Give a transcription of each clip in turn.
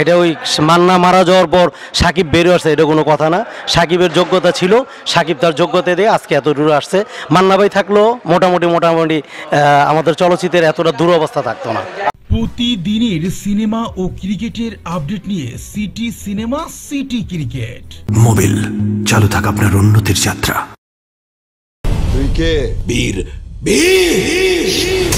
এটা ওই মান্না মারা যাওয়ার পর সাকিব বেরিয়ে আসছে এটা কোনো কথা না। সাকিবের যোগ্যতা ছিল সাকিব তার যোগ্যতা দিয়ে আজকে এত দূর আসছে। মান্না ভাই থাকলেও মোটামুটি মোটামুটি আমাদের চলচ্চিত্রের এতটা দুরবস্থা থাকতো না। প্রতিদিনের সিনেমা ও ক্রিকেটের আপডেট নিয়ে city cinema city cricket. Mobile চালু থাক আপনার উন্নতির যাত্রা। তুই কে? বীর বীর!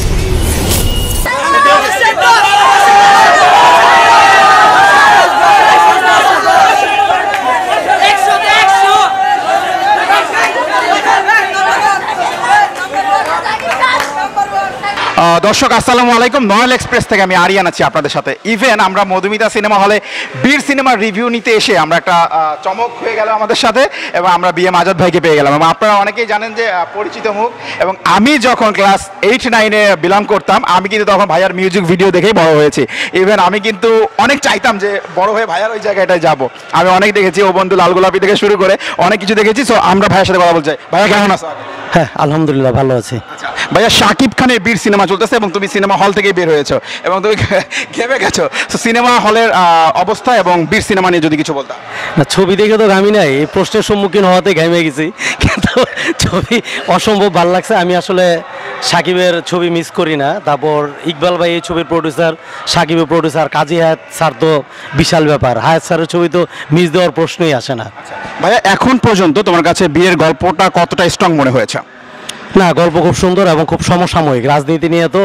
দর্শক আসসালামু আলাইকুম। নয়াল এক্সপ্রেস থেকে আমি আরিয়ান আছি আপনাদের সাথে। ইভেন আমরা মধুমিতা সিনেমা হলে বীর সিনেমার রিভিউ নিতে এসে আমরা একটা চমক হয়ে গেল আমাদের সাথে এবং আমরা বিএম আজাদ ভাইকে পেয়ে গেলাম। এবং আপনারা অনেকেই জানেন যে পরিচিত মুখ। এবং আমি যখন ক্লাস এইট নাইনে বিলং করতাম আমি কিন্তু তখন ভাইয়ার মিউজিক ভিডিও দেখেই বড় হয়েছি। ইভেন আমি কিন্তু অনেক চাইতাম যে বড় হয়ে ভাইয়ার ওই জায়গাটায় যাব। আমি অনেক দেখেছি ও বন্ধু লাল গোলাপি থেকে শুরু করে অনেক কিছু দেখেছি। সো আমরা ভাইয়ের সাথে কথা বলছি ভাইয়া কেমন আছো? হ্যাঁ আলহামদুলিল্লাহ ভালো আছে। আচ্ছা ভাইয়া শাকিব খানের বীর সিনেমা চলতেছে এবং তুমি সিনেমা হল থেকেই বের হয়েছো এবং তুমি ঘেমে গেছো। তো সিনেমা হলের অবস্থা এবং বীর সিনেমা নিয়ে যদি কিছু বলতাম না ছবি দেখে তো ঘামি নাই। এই প্রশ্নের সম্মুখীন হওয়াতে ঘামে গেছি। কিন্তু ছবি অসম্ভব ভালো লাগছে। আমি আসলে সাকিবের ছবি মিস করি না। তারপর ইকবাল ভাই এই ছবির প্রডিউসার সাকিবের প্রডিউসার কাজী হায়াত স্যার তো বিশাল ব্যাপার। হায়াত স্যারের ছবি তো মিস দেওয়ার প্রশ্নই আসে না। ভাইয়া এখন পর্যন্ত তোমার কাছে বিয়ের গল্পটা কতটা স্ট্রং মনে হয়েছে? না, গল্প খুব সুন্দর এবং খুব সমসাময়িক। রাজনীতি নিয়ে তো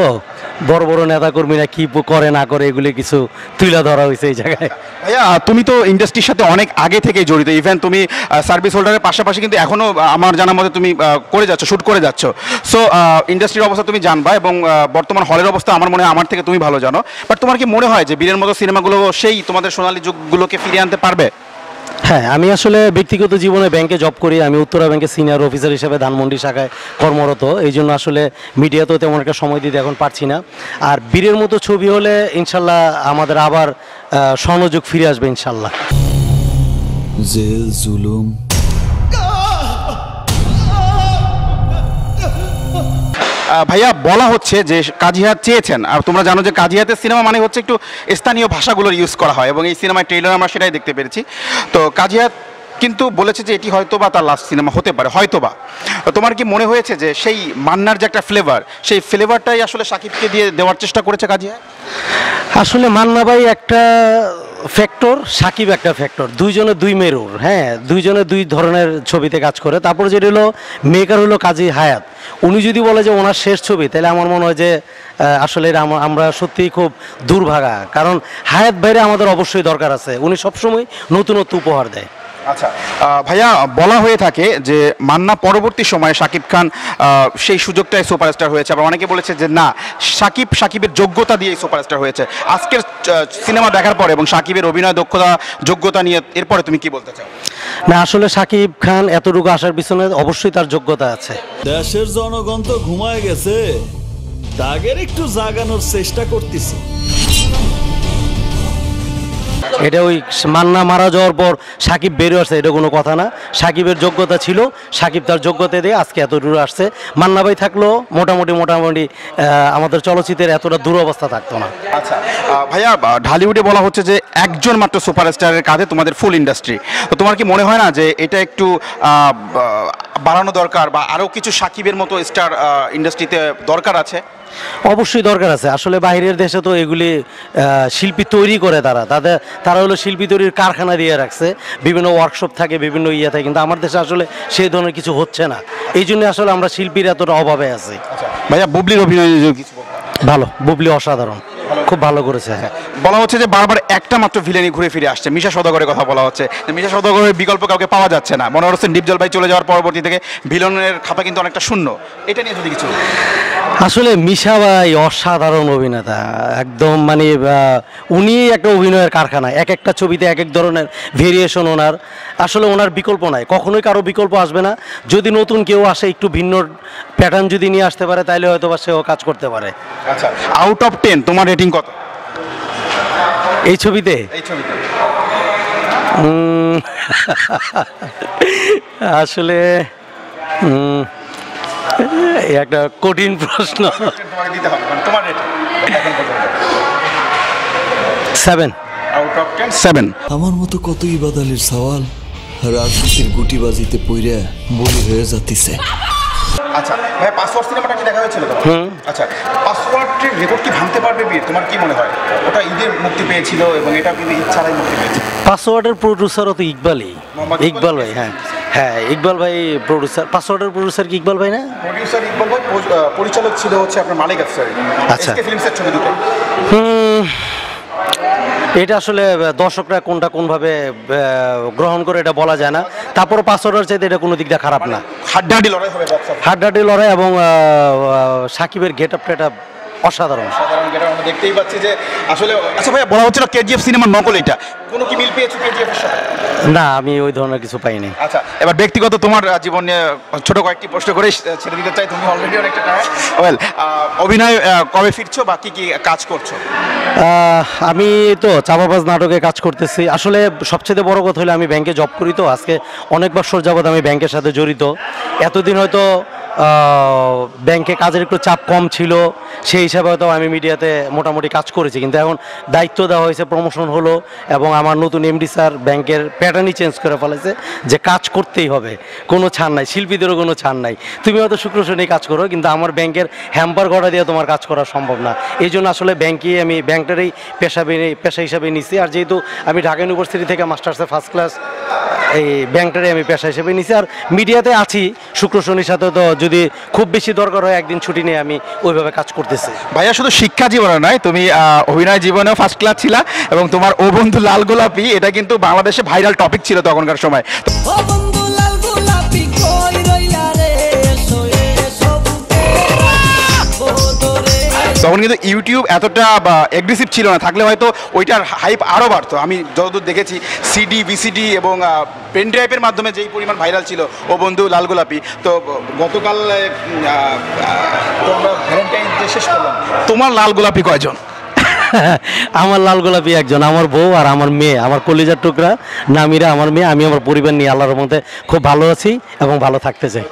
বড় বড় নেতাকর্মীরা কি করে না করে এগুলি কিছু তুলে ধরা হয়েছে এই জায়গায়। ভাইয়া, তুমি তো ইন্ডাস্ট্রির সাথে অনেক আগে থেকেই জড়িত। ইভেন তুমি সার্ভিস হোল্ডারের পাশাপাশি কিন্তু এখনও আমার জানার মতে তুমি করে যাচ্ছ শুট করে যাচ্ছ। সো ইন্ডাস্ট্রির অবস্থা তুমি জানবা এবং বর্তমান হলের অবস্থা আমার মনে হয় আমার থেকে তুমি ভালো জানো। বাট তোমার কি মনে হয় যে বীরের মতো সিনেমাগুলো সেই তোমাদের সোনালী যুগগুলোকে ফিরিয়ে আনতে পারবে? হ্যাঁ আমি আসলে ব্যক্তিগত জীবনে ব্যাংকে জব করি। আমি উত্তরা ব্যাংকে সিনিয়র অফিসার হিসেবে ধানমন্ডি শাখায় কর্মরত। এই জন্য আসলে মিডিয়াতেও তেমন একটা সময় দিতে এখন পারছি না। আর বীরের মতো ছবি হলে ইনশাল্লাহ আমাদের আবার স্বর্ণযুগ ফিরে আসবে ইনশাল্লাহ। জেল জুলুম। ভাইয়া বলা হচ্ছে যে কাজিহাত চেয়েছেন। আর তোমরা জানো যে কাজিহাতের সিনেমা মানে হচ্ছে একটু স্থানীয় ভাষাগুলোর ইউজ করা হয় এবং এই সিনেমায় ট্রেলার আমরা সেটাই দেখতে পেরেছি। তো কাজিহাত কিন্তু বলেছে যে এটি হয়তো বা তার লাস্ট সিনেমা হতে পারে হয়তো বা তোমার কি মনে হয়েছে যে সেই মান্নার যে একটা ফ্লেভার সেই ফ্লেভারটাই আসলে সাকিবকে দিয়ে দেওয়ার চেষ্টা করেছে কাজিহাত আসলে মান্না ভাই একটা ফ্যাক্টর, সাকিব একটা ফ্যাক্টর। দুইজনে দুই মেরুর হ্যাঁ? দুইজনে দুই ধরনের ছবিতে কাজ করে। তারপর যেটা হলো, মেকার হলো কাজী হায়াত। উনি যদি বলে যে ওনার শেষ ছবি, তাহলে আমার মনে হয় যে আসলে আমরা সত্যিই খুব দুর্ভাগা। কারণ হায়াত বাইরে আমাদের অবশ্যই দরকার আছে। উনি সবসময় নতুনত্ব উপহার দেয়। আচ্ছা ভাইয়া বলা হয়ে থাকে যে মান্না পরবর্তী সময়ে সাকিব খান সেই সুযোগটাই সুপারস্টার হয়েছে। আবার অনেকে বলেছে যে না সাকিব সাকিবের যোগ্যতা দিয়ে সুপারস্টার হয়েছে। আজকের সিনেমা দেখার পরে এবং সাকিবের অভিনয় দক্ষতা যোগ্যতা নিয়ে এরপরে তুমি কি বলতে চাও? না আসলে সাকিব খান এতটুকু আসার পিছনে অবশ্যই তার যোগ্যতা আছে। দেশের জনগণ তো ঘুমায় গেছে। তাগের একটু জাগানোর চেষ্টা করতেছি। এটা ওই মান্না মারা যাওয়ার পর সাকিব বেরিয়ে আসছে এটা কোনো কথা না। সাকিবের যোগ্যতা ছিল সাকিব তার যোগ্যতা দিয়ে আজকে এত দূর আসছে। মান্না ভাই থাকলেও মোটামুটি মোটামুটি আমাদের চলচ্চিত্রের এতটা দুরবস্থা থাকতো না। আচ্ছা ভাইয়া ঢালিউডে বলা হচ্ছে যে একজন মাত্র সুপারস্টারের কাঁধে তোমাদের ফুল ইন্ডাস্ট্রি তো তোমার কি মনে হয় না যে এটা একটু বাড়ানো দরকার বা আরও কিছু সাকিবের মতো স্টার ইন্ডাস্ট্রিতে দরকার আছে? অবশ্যই দরকার আছে। আসলে বাইরের দেশে তো এগুলি শিল্পী তৈরি করে তারা। তাদের তারা হলো শিল্পী তৈরির কারখানা দিয়ে রাখছে। বিভিন্ন ওয়ার্কশপ থাকে বিভিন্ন ইয়ে থাকে কিন্তু আমার দেশে আসলে সেই ধরনের কিছু হচ্ছে না। এই জন্য আসলে আমরা শিল্পীর এতটা অভাবে আছি। ভাইয়া বুবলির অভিনয় কিছু ভালো বুবলি অসাধারণ। খুব ভালো করেছে। হ্যাঁ বলা হচ্ছে যে বারবার একটা মাত্র ভিলেনি ঘুরে ফিরে আসছে। মিশা সদাগরের কথা বলা হচ্ছে। মিশা সদাগরের বিকল্প কাউকে পাওয়া যাচ্ছে না। মনে হচ্ছে ডিপজল ভাই চলে যাওয়ার পরবর্তী থেকে ভিলনের খাতা কিন্তু অনেকটা শূন্য। এটা নিয়ে যদি কিছু আসলে মিশা ভাই অসাধারণ অভিনেতা। একদম মানে উনি একটা অভিনয়ের কারখানা। এক একটা ছবিতে এক এক ধরনের ভেরিয়েশন ওনার। আসলে ওনার বিকল্প নাই। কখনোই কারও বিকল্প আসবে না। যদি নতুন কেউ আসে একটু ভিন্ন প্যাটার্ন যদি নিয়ে আসতে পারে তাহলে হয়তো বা সেও কাজ করতে পারে। আচ্ছা আউট অফ টেন তোমার রেটিং কত? এই ছবিতে? এই ছবিতে। আসলে এই একটা কঠিন প্রশ্ন। তোমাকে দিতে হবে কারণ তোমার সেভেন সেভেন আমার মতো কতই বাদালের সওয়াল রাজনীতির গুটিবাজিতে পইরা বলি হয়ে যাতিছে। আচ্ছা ভাই পাসওয়ার্ড সিনেমাটা কি দেখা হয়েছিল তোমার আচ্ছা পাসওয়ার্ডের রেকর্ড কি ভাঙতে পারবে বীর? তোমার কি মনে হয়? ওটা ঈদের মুক্তি পেয়েছিল এবং এটা কিন্তু ঈদ ছাড়াই মুক্তি পেয়েছিল। পাসওয়ার্ডের প্রডিউসারও তো ইকবালই। মোহাম্মদ ইকবাল ভাই হ্যাঁ। হ্যাঁ ইকবাল ভাই প্রডিউসার পাসওয়ার্ডের প্রডিউসার কি ইকবাল ভাই না? প্রডিউসার ইকবাল ভাই পরিচালক ছিল হচ্ছে আপনার মালিক আফসার। আচ্ছা। ফিল্মসের ছবি দুটো। এটা আসলে দর্শকরা কোনটা কোনভাবে গ্রহণ করে এটা বলা যায় না। তারপর পাসওয়ার্ডের চাইতে এটা কোনো দিক দিয়ে খারাপ না। হাড্ডাহাড্ডি লড়াই হবে হাড্ডাহাড্ডি লড়াই এবং সাকিবের গেট আপটা এটা অসাধারণ। সাধারণ যেটা আমরা দেখতেই পাচ্ছি যে আসলে আচ্ছা ভাইয়া বলা হচ্ছিল কেজিএফ সিনেমার নকল এটা। কোনো কি মিল পেয়েছ কেজিএফ এর সাথে? না আমি ওই ধরনের কিছু পাইনি। আচ্ছা এবার ব্যক্তিগত তোমার জীবন নিয়ে ছোট কয়েকটি প্রশ্ন করে ছেড়ে দিতে চাই। তুমি অলরেডি অনেকটা ওয়েল অভিনয় কবে ফিরছো বা কি কি কাজ করছ? আমি তো চাপাবাজ নাটকে কাজ করতেছি। আসলে সবচেয়ে বড় কথা হলো আমি ব্যাংকে জব করি তো। আজকে অনেক বছর যাবৎ আমি ব্যাংকের সাথে জড়িত। এতদিন হয়তো ব্যাংকে কাজের একটু চাপ কম ছিল, সেই হিসাবে হয়তো আমি মিডিয়াতে মোটামুটি কাজ করেছি। কিন্তু এখন দায়িত্ব দেওয়া হয়েছে প্রমোশন হলো এবং আমার নতুন এমডি স্যার ব্যাংকের প্যাটার্নই চেঞ্জ করে ফেলেছে যে কাজ করতেই হবে। কোনো ছাড় নাই, শিল্পীদেরও কোনো ছাড় নাই। তুমি হয়তো শুক্র শনি কাজ করো, কিন্তু আমার ব্যাংকের হ্যাম্পার গড়া দিয়ে তোমার কাজ করা সম্ভব না। এই জন্য আসলে ব্যাংকে আমি ব্যাংকটারই পেশা পেশা হিসাবে নিছি। আর যেহেতু আমি ঢাকা ইউনিভার্সিটি থেকে মাস্টার্সে ফার্স্ট ক্লাস এই ব্যাংকটারে আমি পেশা হিসেবে নিছি। আর মিডিয়াতে আছি শুক্র শনির সাথে তো যদি খুব বেশি দরকার হয় একদিন ছুটি নিয়ে আমি ওইভাবে কাজ করতেছি। ভাইয়া শুধু শিক্ষা জীবনে নয় তুমি অভিনয় জীবনেও ফার্স্ট ক্লাস ছিলা এবং তোমার ও বন্ধু লাল গোলাপি এটা কিন্তু বাংলাদেশে ভাইরাল টপিক ছিল তখনকার সময়। তখন কিন্তু ইউটিউব এতটা এগ্রেসিভ ছিল না। থাকলে হয়তো ওইটার হাইপ আরও বাড়তো। আমি যতদূর দেখেছি সিডি ভিসিডি এবং পেন ড্রাইভের মাধ্যমে যেই পরিমাণ ভাইরাল ছিল ও বন্ধু লাল গোলাপি। তো গতকাল ভ্যালেন্টাইন ডে শেষ করলাম। তোমার লাল গোলাপি কয়জন? আমার লাল গোলাপি একজন আমার বউ আর আমার মেয়ে। আমার কলিজার টুকরা নামিরা আমার মেয়ে আমি আমার পরিবার নিয়ে আল্লাহর মধ্যে খুব ভালো আছি এবং ভালো থাকতে চাই।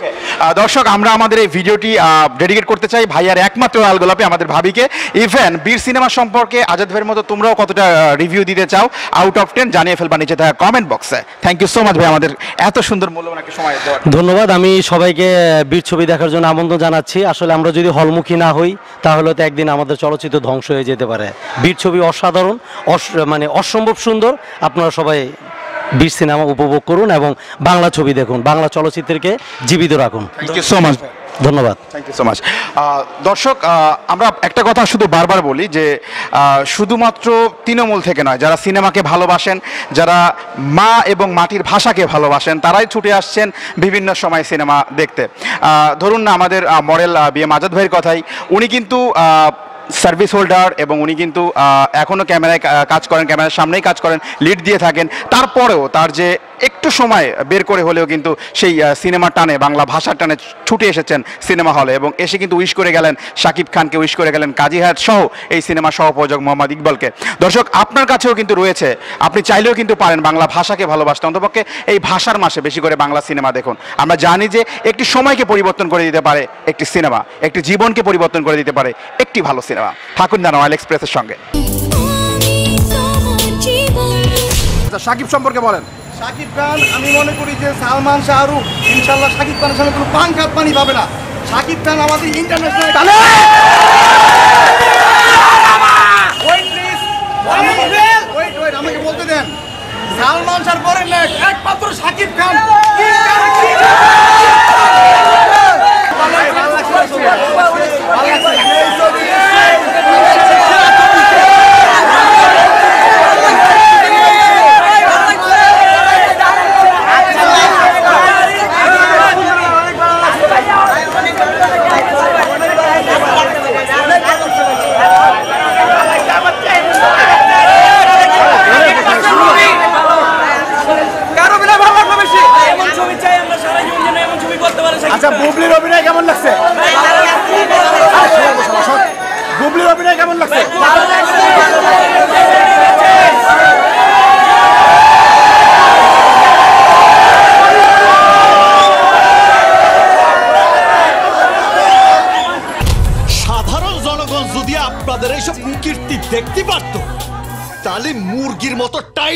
দর্শক, আমরা আমাদের এই ভিডিওটি ডেডিকেট করতে চাই ভাইয়ার একমাত্র লাল গোলাপি, আমাদের ভাবিকে। ইভেন, বীর সিনেমা সম্পর্কে আজাদ ভাইয়ের মতো তোমরাও কতটা রিভিউ দিতে চাও আউট অফ টেন জানিয়ে ফেলবা নিচে থাকা কমেন্ট বক্সে থ্যাংক ইউ সো মাচ ভাই, আমাদের এত সুন্দর মূল্যবান একটা সময় দেওয়ার ধন্যবাদ, আমি সবাইকে বীর ছবি দেখার জন্য আমন্ত্রণ জানাচ্ছি। আসলে আমরা যদি হলমুখী না হই, তাহলে তো একদিন আমাদের চলচ্চিত্র ধ্বংস হয়ে যেতে পারে। বীর ছবি অসাধারণ, অস- মানে অসম্ভব সুন্দর, আপনারা সবাই বীর সিনেমা উপভোগ করুন এবং বাংলা ছবি দেখুন বাংলা চলচ্চিত্রকে জীবিত রাখুন। থ্যাংক ইউ সো মাচ ধন্যবাদ। থ্যাংক ইউ সো মাচ দর্শক আমরা একটা কথা শুধু বারবার বলি যে শুধুমাত্র তৃণমূল থেকে নয় যারা সিনেমাকে ভালোবাসেন যারা মা এবং মাটির ভাষাকে ভালোবাসেন তারাই ছুটে আসছেন বিভিন্ন সময় সিনেমা দেখতে। ধরুন না আমাদের মডেল বি এম আজাদ ভাইয়ের কথাই উনি কিন্তু সার্ভিস হোল্ডার এবং উনি কিন্তু এখনও ক্যামেরায় কাজ করেন, ক্যামেরার সামনেই কাজ করেন, লিড দিয়ে থাকেন। তারপরেও তার যে একটু সময় বের করে হলেও কিন্তু সেই সিনেমা টানে বাংলা ভাষার টানে ছুটে এসেছেন সিনেমা হলে এবং এসে কিন্তু উইশ করে গেলেন শাকিব খানকে উইশ করে গেলেন কাজী হায়াত সহ এই সিনেমা সহ প্রযোজক মোহাম্মদ ইকবালকে। দর্শক আপনার কাছেও কিন্তু রয়েছে আপনি চাইলেও কিন্তু পারেন বাংলা ভাষাকে ভালোবাসতে অন্তপক্ষে এই ভাষার মাসে বেশি করে বাংলা সিনেমা দেখুন। আমরা জানি যে একটি সময়কে পরিবর্তন করে দিতে পারে একটি সিনেমা একটি জীবনকে পরিবর্তন করে দিতে পারে একটি ভালো সিনেমা। থাকুন না রয়্যাল এক্সপ্রেসের সঙ্গে। শাকিব সম্পর্কে বলেন। শাকিব খান আমি মনে করি যে সালমান শাহরুখ ইনশাল্লাহ শাকিব খানের সঙ্গে কোনো পান খাত পানি পাবে না। শাকিব খান আমাদের ইন্টারন্যাশনাল আমাকে বলতে দেন। সালমান শাহর পরে একমাত্র শাকিব খান।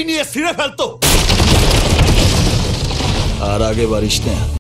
টাই নিয়ে ছিঁড়ে ফেলতো আর আগে বাড়িস না